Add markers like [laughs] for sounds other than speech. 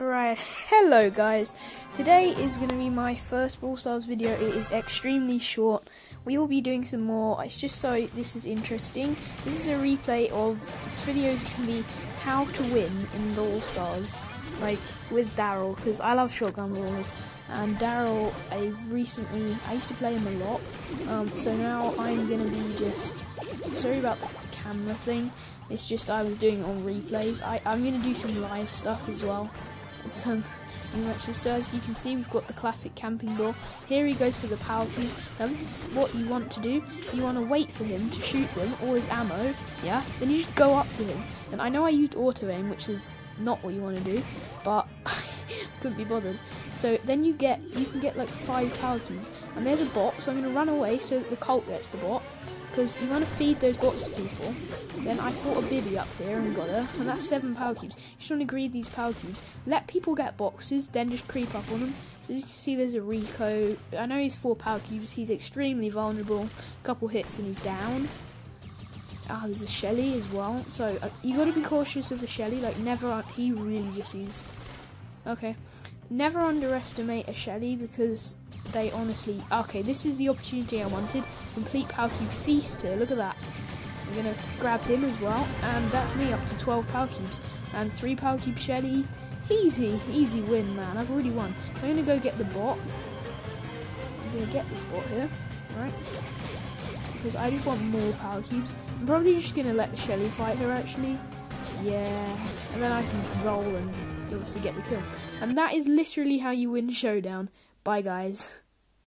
Right, hello guys. Today is going to be my first Brawl Stars video. It is extremely short. We will be doing some more. It's just so this is interesting. This is a replay of this video is going to be how to win in Brawl Stars, like with Darryl, because I love shotgun brawlers. And Darryl, I recently I used to play him a lot. Um, so now I'm going to be just sorry about the camera thing. It's just I was doing it on replays. I, I'm going to do some live stuff as well some matches. So as you can see, we've got the classic camping ball. Here he goes for the power cubes. Now this is what you want to do. You want to wait for him to shoot them, all his ammo, yeah? Then you just go up to him. And I know I used auto aim, which is not what you want to do, but [laughs] couldn't be bothered. So then you get, you can get like five power cubes. And there's a bot, so I'm going to run away so that the Colt gets the bot because you want to feed those bots to people. Then I fought a Bibi up here and got her, and that's seven power cubes. You to greed these power cubes. Let people get boxes, then just creep up on them. So as you can see, there's a Rico. I know he's four power cubes. He's extremely vulnerable. A couple hits and he's down. Ah, there's a Shelly as well. So uh, you got to be cautious of the Shelly. Like never, he really just used. Okay, never underestimate a Shelly because they honestly. Okay, this is the opportunity I wanted. Complete Power Cube Feast here. Look at that. I'm gonna grab him as well, and that's me up to 12 Power Cubes and three Power Cube Shelly. Easy, easy win, man. I've already won. So I'm gonna go get the bot. I'm gonna get this bot here, right? Because I just want more Power Cubes. I'm probably just gonna let the Shelly fight her actually. Yeah, and then I can just roll and obviously get the kill. And that is literally how you win Showdown. Bye, guys.